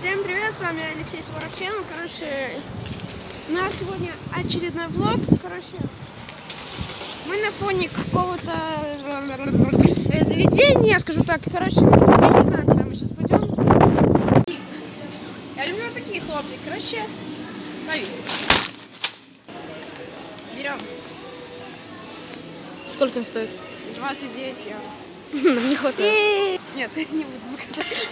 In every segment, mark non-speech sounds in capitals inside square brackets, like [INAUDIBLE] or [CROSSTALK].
Всем привет, с вами Алексей Сворочен. Короче, у нас сегодня очередной влог. Короче, мы на фоне какого-то э, заведения, скажу так. Короче, я не знаю, куда мы сейчас пойдем. Я люблю вот такие хлопья. Короче, лови. Берем. Сколько он стоит? 29 евро. Нам не хватает. Нет, [LAUGHS] не буду показать.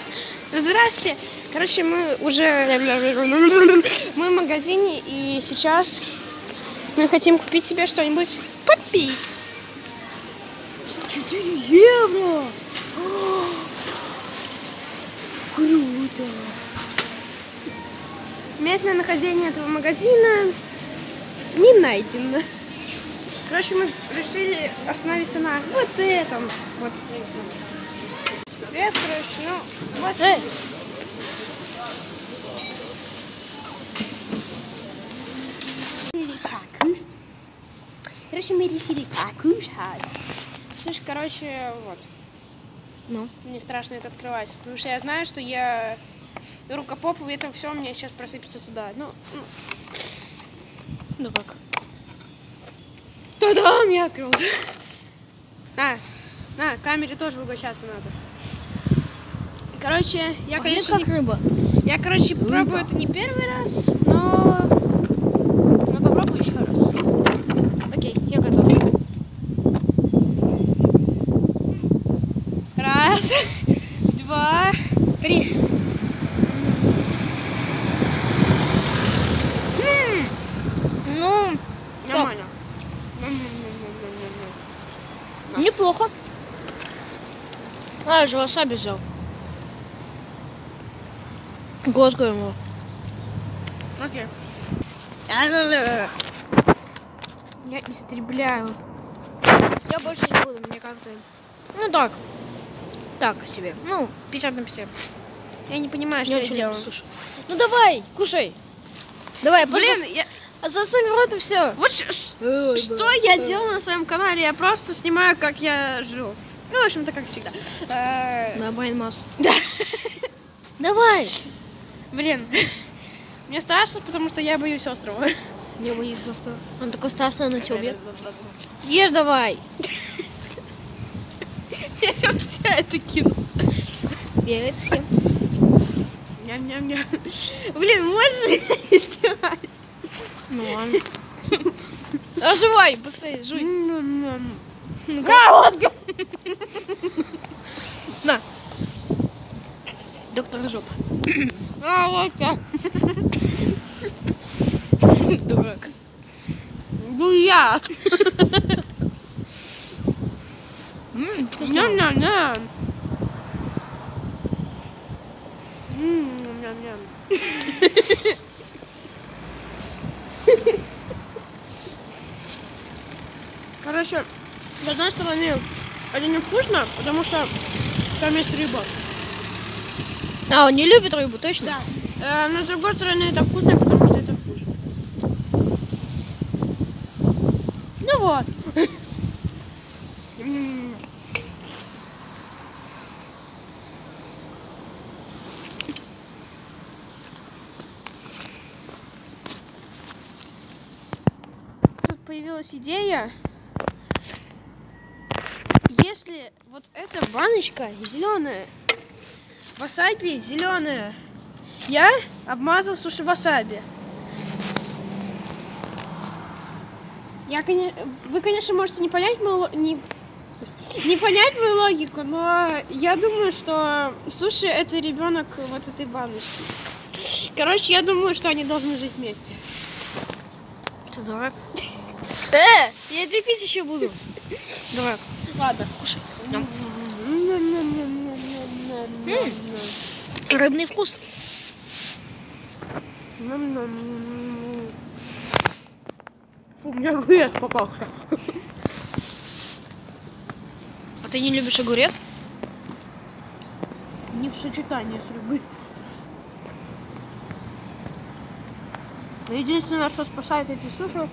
Здрасте. Короче, мы уже мы в магазине и сейчас мы хотим купить себе что-нибудь попить. 4 евро! [GASPS] Круто! Местное нахождение этого магазина не найдено. Короче, мы решили остановиться на вот этом. Вот. Привет, короче, ну, вот. Эй! Короче, мы решили покушать. Слушай, короче, вот. Ну? Мне страшно это открывать, потому что я знаю, что я рукопоп, и это все мне сейчас просыпется туда. Ну, ну. Ну как? Та-дам! Я открыл. На, на, камере тоже угощаться надо. Короче, я, конечно, как рыба. не- я, короче, пробую это не первый раз, но, но попробую еще раз. Окей, я готов. Раз, неплохо. А, я же васаби взял. Глоткаю его. Окей. Я истребляю. Я больше не буду, мне как-то... Ну так. Так себе. Ну, 50 на 50. Я не понимаю, что Я я делаю. Ну давай, кушай. Давай, Блин, просто я... засунь в рот и все. вот ш- ш- что я делаю на своем канале? Я просто снимаю, как я жру. Ну, в общем-то, как всегда. Э, На Байнмас. [LAUGHS] Да. Давай. Блин, мне страшно, потому что я боюсь острова. Я боюсь просто. Он такой страшный на тебя убьет. Ешь давай. Я сейчас тебя это кину. Я это съем. Ням-ням-ням. Блин, можешь [LAUGHS] снимать? Ну ладно. Оживай, быстрее, жуй. Ням-ням. А, вот. На. Доктор Жопа. А, вот так. Дурак. Ну я. Ням-ням-ням. [LAUGHS] Ням-ням-ням. Короче, с одной стороны, это не вкусно, потому что там есть рыба. А, он не любит рыбу, точно? Э, но с другой стороны, это вкусно, потому что это вкусно. Ну вот. Тут появилась идея. Если вот эта баночка зеленая, васаби зеленая, я обмазал суши васаби. Я, Вы, конечно, можете не понять мою, не... не понять мою логику, но я думаю, что суши это ребенок вот этой баночки. Короче, я думаю, что они должны жить вместе. Ты дурак. Э, я это пить еще буду. Дурак. Ладно. Кушай. М. Рыбный вкус. Фу, у меня огурец попался. А ты не любишь огурец? Не в сочетании с рыбой. Но единственное, что спасает эти суши,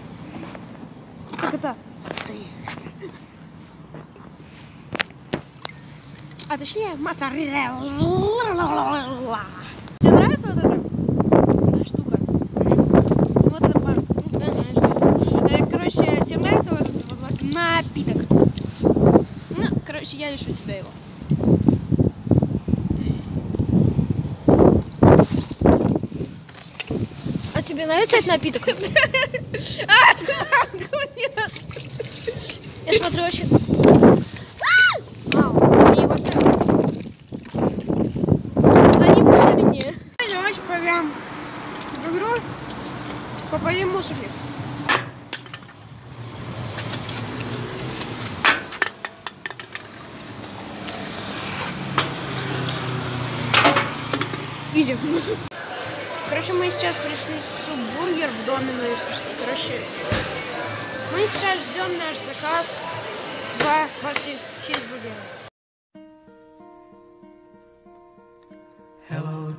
как это сыр. а точнее моцарелла. Тебе нравится вот эта штука? Вот этот бар. Э, короче, тебе нравится вот этот вот напиток? Ну, короче, я лишу тебя его. А тебе нравится этот напиток? [LAUGHS] А, Я смотрю, очень поиграем в игру. Попадем мусорник. Изи. Короче, мы сейчас пришли в суббургер в Домино, если что. Короче, мы сейчас ждем наш заказ. Два больших чизбургера.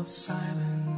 of silence.